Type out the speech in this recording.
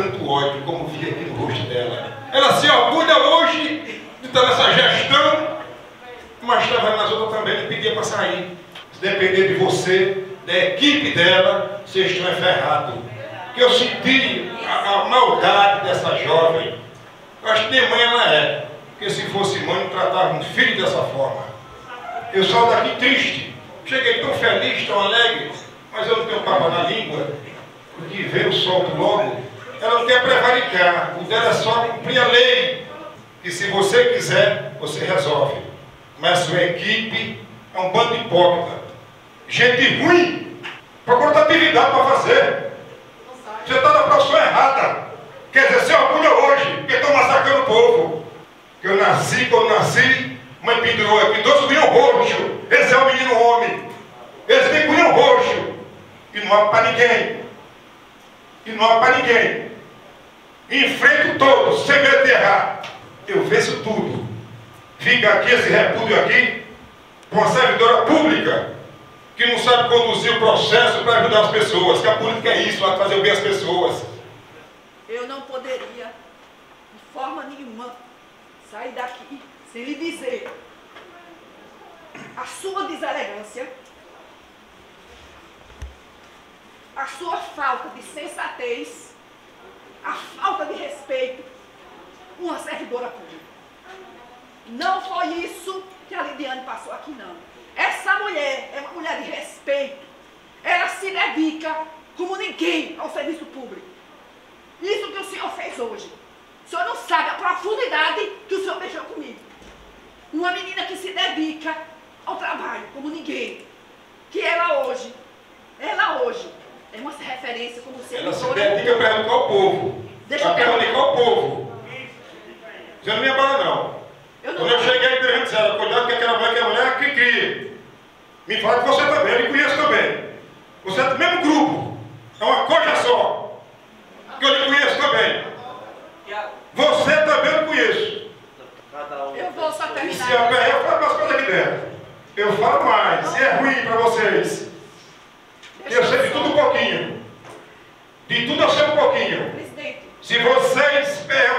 tanto ódio como vi aqui no rosto dela. Ela se orgulha hoje de estar nessa gestão, mas estava nas outras também, e pedia para sair. Se depender de você, da equipe dela, vocês estão ferrados. Que eu senti a, a, maldade dessa jovem. Eu acho que nem mãe ela é. Porque se fosse mãe, tratava um filho dessa forma. Eu saio daqui triste. Cheguei tão feliz, tão alegre, mas eu não tenho papo na língua. Porque veio o solto logo. Ela não quer prevaricar. O dela é só cumprir a lei. Que se você quiser, você resolve. Mas sua equipe é um bando de hipócrita. Gente ruim. Procura atividade para fazer. Você está na profissão errada. Quer dizer, se orgulha hoje, porque estão massacrando o povo. Que eu nasci, quando nasci, mãe pendurou aqui, todos vinham roxo. Esse é o menino homem. Esse tem cunhão roxo. E não há para ninguém. E não há para ninguém. Enfrento todos, sem medo de errar. Eu venço tudo. Fica aqui esse repúdio aqui, uma servidora pública que não sabe conduzir o processo para ajudar as pessoas, que a política é isso, para fazer o bem às pessoas. Eu não poderia, de forma nenhuma, sair daqui sem lhe dizer a sua deselegância, a sua falta de sensatez, a falta de respeito, uma servidora pública. Não foi isso que a Lidiane passou aqui, não. Essa mulher é uma mulher de respeito. Ela se dedica como ninguém ao serviço público. Isso que o senhor fez hoje. O senhor não sabe a profundidade que o senhor deixou comigo. Uma menina que se dedica ao trabalho como ninguém. Que ela hoje, referência como servidora. Ela se dedica para educar o povo. Deixa para educar o povo. Você não me abala não. Eu não Quando eu cheguei, a disseram, cuidado que aquela mulher, aquela mulher que cria. Me fala que você também, eu lhe conheço também. Você é do mesmo grupo. É uma coisa só. Que eu lhe conheço também. Você também eu conheço. Eu vou só terminar. Se a eu falo mais coisas aqui dentro. Eu falo mais. Se é ruim para vocês. Se você espera